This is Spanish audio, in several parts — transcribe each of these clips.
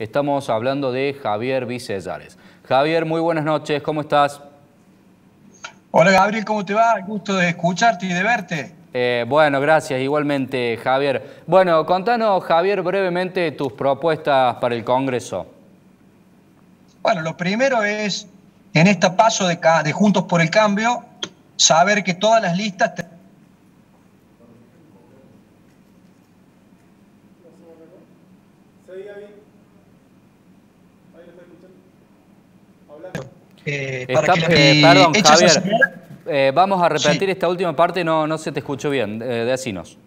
Estamos hablando de Javier Vicellares. Javier, muy buenas noches, ¿cómo estás? Hola Gabriel, ¿cómo te va? Gusto de escucharte y de verte. Eh, bueno, gracias, igualmente Javier. Bueno, contanos Javier brevemente tus propuestas para el Congreso. Bueno, lo primero es, en esta paso de, de Juntos por el Cambio, saber que todas las listas... Eh, perdón, Javier, eh, vamos a repetir esta última parte, no, no se te escuchó bien, eh, decinos.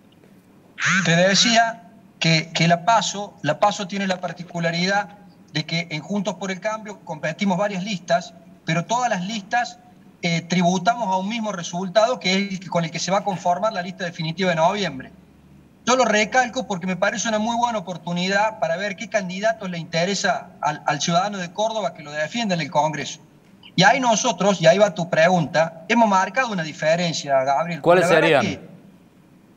Te decía que, que, la, PASO, la PASO tiene la particularidad de que en Juntos por el Cambio competimos varias listas, pero todas las listas eh, tributamos a un mismo resultado que es con el que se va a conformar la lista definitiva de noviembre. Yo lo recalco porque me parece una muy buena oportunidad para ver qué candidatos le interesa al, al ciudadano de Córdoba que lo defienda en el Congreso. Y ahí nosotros, y ahí va tu pregunta, hemos marcado una diferencia, Gabriel. ¿Cuáles serían?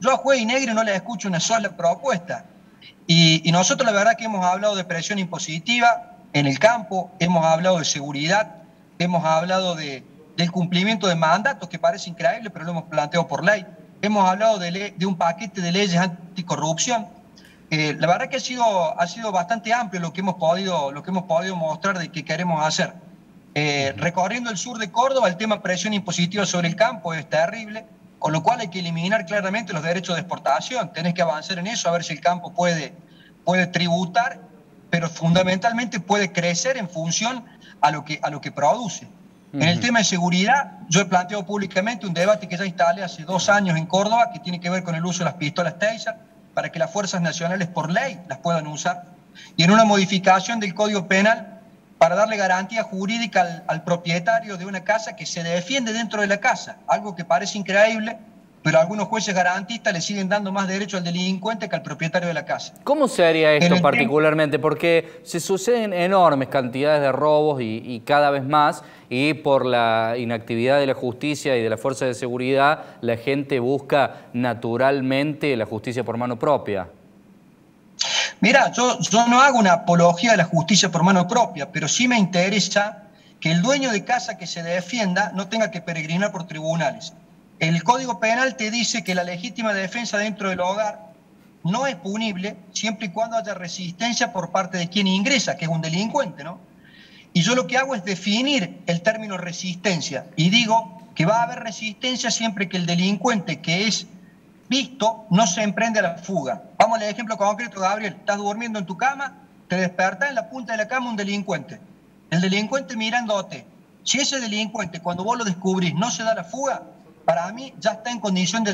Yo a Juez y Negro no le escucho una sola propuesta. Y, nosotros la verdad que hemos hablado de presión impositiva en el campo, hemos hablado de seguridad, hemos hablado de, del cumplimiento de mandatos, que parece increíble, pero lo hemos planteado por ley. Hemos hablado de, de un paquete de leyes anticorrupción. Eh, la verdad que ha sido, ha sido bastante amplio lo que hemos podido, lo que hemos podido mostrar de que queremos hacer. Eh, recorriendo el sur de Córdoba, el tema presión impositiva sobre el campo es terrible, con lo cual hay que eliminar claramente los derechos de exportación. Tenés que avanzar en eso, a ver si el campo puede, puede tributar, pero fundamentalmente puede crecer en función a lo que, a lo que produce. En el tema de seguridad, yo he planteado públicamente un debate que ya instalé hace dos años en Córdoba, que tiene que ver con el uso de las pistolas Taser, para que las fuerzas nacionales por ley las puedan usar. Y en una modificación del Código Penal para darle garantía jurídica al, propietario de una casa que se defiende dentro de la casa, algo que parece increíble, pero algunos jueces garantistas le siguen dando más derecho al delincuente que al propietario de la casa. ¿Cómo se haría esto particularmente? Porque se suceden enormes cantidades de robos y, y, cada vez más, y por la inactividad de la justicia y de la fuerza de seguridad, la gente busca naturalmente la justicia por mano propia. Mira, yo, yo no hago una apología de la justicia por mano propia, pero sí me interesa que el dueño de casa que se defienda no tenga que peregrinar por tribunales. El Código Penal te dice que la legítima defensa dentro del hogar no es punible siempre y cuando haya resistencia por parte de quien ingresa, que es un delincuente, ¿no? Y yo lo que hago es definir el término resistencia y digo que va a haber resistencia siempre que el delincuente que es visto, no se emprende a la fuga. Vamos al ejemplo concreto, Gabriel. Estás durmiendo en tu cama, te despertas en la punta de la cama un delincuente. El delincuente mirándote. Si ese delincuente, cuando vos lo descubrís, no se da la fuga, para mí ya está en condición de,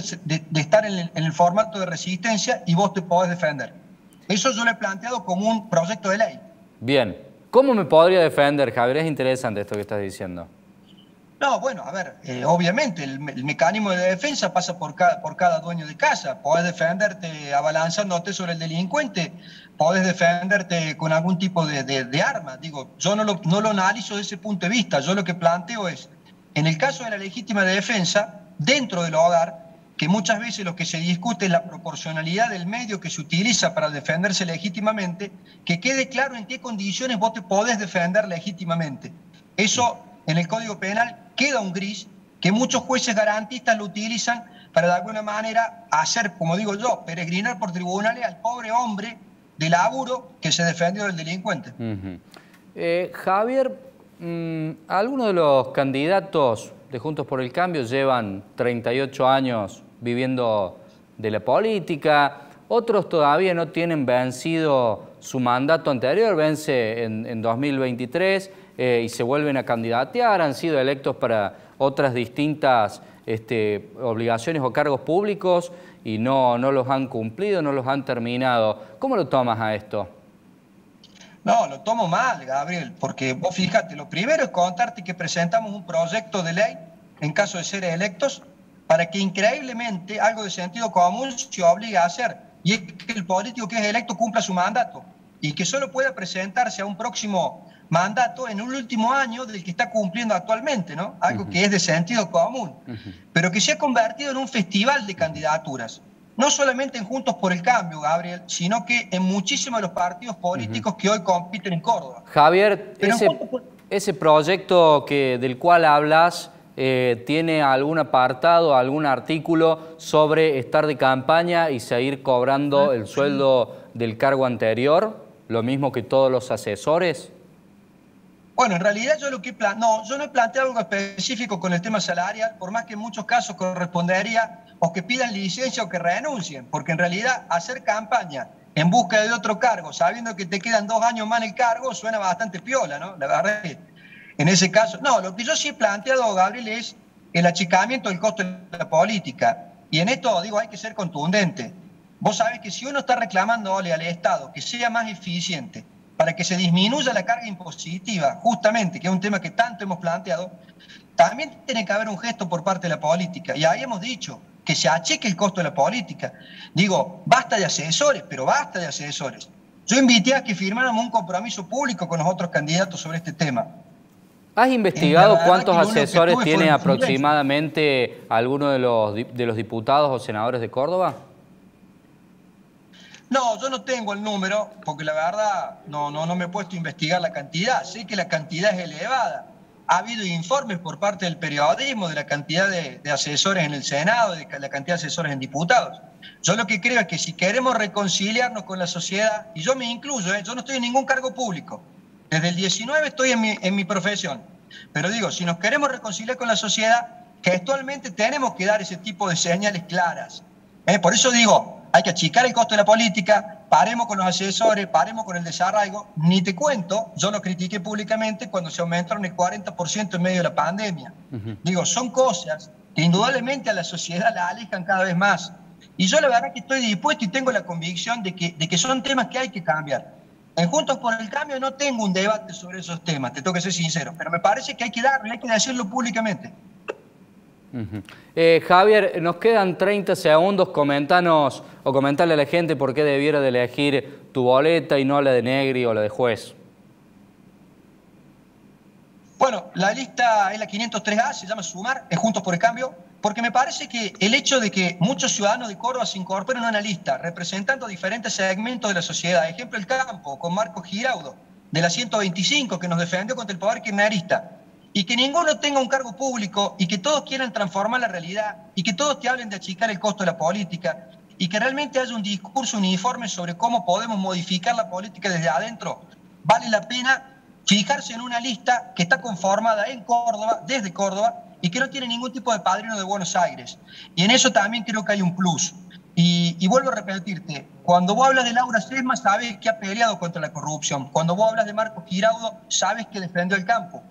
estar en el, formato de resistencia y vos te podés defender. Eso yo lo he planteado como un proyecto de ley. Bien. ¿Cómo me podría defender, Javier? Es interesante esto que estás diciendo. No, bueno, a ver, eh, obviamente el, mecanismo de defensa pasa por cada, por cada dueño de casa. Podés defenderte abalanzándote sobre el delincuente, podés defenderte con algún tipo de, arma. Digo, yo no lo, no lo analizo desde ese punto de vista. Yo lo que planteo es, en el caso de la legítima defensa, dentro del hogar, que muchas veces lo que se discute es la proporcionalidad del medio que se utiliza para defenderse legítimamente, que quede claro en qué condiciones vos te podés defender legítimamente. Eso en el Código Penal queda un gris que muchos jueces garantistas lo utilizan para de alguna manera hacer, como digo yo, peregrinar por tribunales al pobre hombre de laburo que se defendió del delincuente. Eh, Javier, mm, algunos de los candidatos de Juntos por el Cambio llevan 38 años viviendo de la política, otros todavía no tienen vencido su mandato anterior, vence en, en 2023 eh, y se vuelven a candidatear, han sido electos para otras distintas este, obligaciones o cargos públicos y no, no los han cumplido, no los han terminado. ¿Cómo lo tomas a esto? No, lo tomo mal, Gabriel, porque vos fíjate, lo primero es contarte que presentamos un proyecto de ley en caso de ser electos para que increíblemente algo de sentido común se obligue a hacer, y es que el político que es electo cumpla su mandato y que solo pueda presentarse a un próximo mandato en un último año del que está cumpliendo actualmente, ¿no? Algo que es de sentido común, pero que se ha convertido en un festival de candidaturas. No solamente en Juntos por el Cambio, Gabriel, sino que en muchísimos de los partidos políticos que hoy compiten en Córdoba. Javier, ese, proyecto que, del cual hablas, eh, ¿tiene algún apartado, algún artículo sobre estar de campaña y seguir cobrando el sueldo del cargo anterior? ¿Lo mismo que todos los asesores? Bueno, en realidad yo lo que no, yo no he planteado algo específico con el tema salarial, por más que en muchos casos correspondería o que pidan licencia o que renuncien, porque en realidad hacer campaña en busca de otro cargo, sabiendo que te quedan dos años más en el cargo, suena bastante piola, ¿no? La verdad es que en ese caso, no, lo que yo sí he planteado, Gabriel, es el achicamiento del costo de la política. Y en esto, digo, hay que ser contundente. Vos sabés que si uno está reclamándole al Estado que sea más eficiente para que se disminuya la carga impositiva, justamente, que es un tema que tanto hemos planteado, también tiene que haber un gesto por parte de la política. Y ahí hemos dicho que se achique el costo de la política. Digo, basta de asesores, pero basta de asesores. Yo invité a que firmáramos un compromiso público con los otros candidatos sobre este tema. ¿Has investigado cuántos asesores tiene aproximadamente alguno de los, de los diputados o senadores de Córdoba? No, yo no tengo el número, porque la verdad no, no, no me he puesto a investigar la cantidad. Sé que la cantidad es elevada. Ha habido informes por parte del periodismo de la cantidad de, asesores en el Senado, de la cantidad de asesores en diputados. Yo lo que creo es que si queremos reconciliarnos con la sociedad, y yo me incluyo, ¿eh? yo no estoy en ningún cargo público, desde el 19 estoy en mi, en mi profesión, pero digo, si nos queremos reconciliar con la sociedad, actualmente tenemos que dar ese tipo de señales claras. ¿eh? Por eso digo, hay que achicar el costo de la política, paremos con los asesores, paremos con el desarraigo. Ni te cuento, yo lo critiqué públicamente cuando se aumentaron el 40% en medio de la pandemia. Digo, son cosas que indudablemente a la sociedad la alejan cada vez más. Y yo la verdad que estoy dispuesto y tengo la convicción de que, de que son temas que hay que cambiar. En Juntos por el Cambio no tengo un debate sobre esos temas, te tengo que ser sincero, pero me parece que hay que darlo y hay que decirlo públicamente. Eh, Javier, nos quedan 30 segundos, comentanos o comentarle a la gente por qué debiera de elegir tu boleta y no la de Negri o la de juez. Bueno, la lista es la 503A, se llama Sumar, es Juntos por el Cambio, porque me parece que el hecho de que muchos ciudadanos de Córdoba se incorporen a una lista representando diferentes segmentos de la sociedad, ejemplo el campo, con Marco Giraudo, de la 125, que nos defendió contra el poder kirchnerista, y que ninguno tenga un cargo público y que todos quieran transformar la realidad y que todos te hablen de achicar el costo de la política y que realmente haya un discurso uniforme sobre cómo podemos modificar la política desde adentro, vale la pena fijarse en una lista que está conformada en Córdoba, desde Córdoba, y que no tiene ningún tipo de padrino de Buenos Aires. Y en eso también creo que hay un plus. Y, vuelvo a repetirte, cuando vos hablas de Laura Sesma, sabes que ha peleado contra la corrupción. Cuando vos hablas de Marcos Giraudo, sabes que defendió el campo.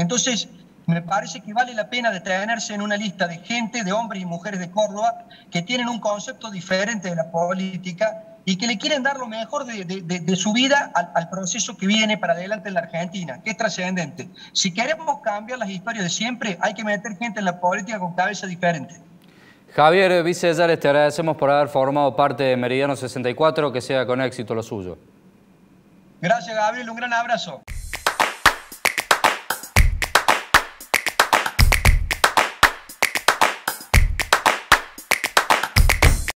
Entonces, me parece que vale la pena detenerse en una lista de gente, de hombres y mujeres de Córdoba, que tienen un concepto diferente de la política y que le quieren dar lo mejor de, su vida al, proceso que viene para adelante en la Argentina, que es trascendente. Si queremos cambiar las historias de siempre, hay que meter gente en la política con cabeza diferente. Javier Vicesares, te agradecemos por haber formado parte de Meridiano 64, que sea con éxito lo suyo. Gracias, Gabriel, un gran abrazo.